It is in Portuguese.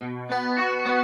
Música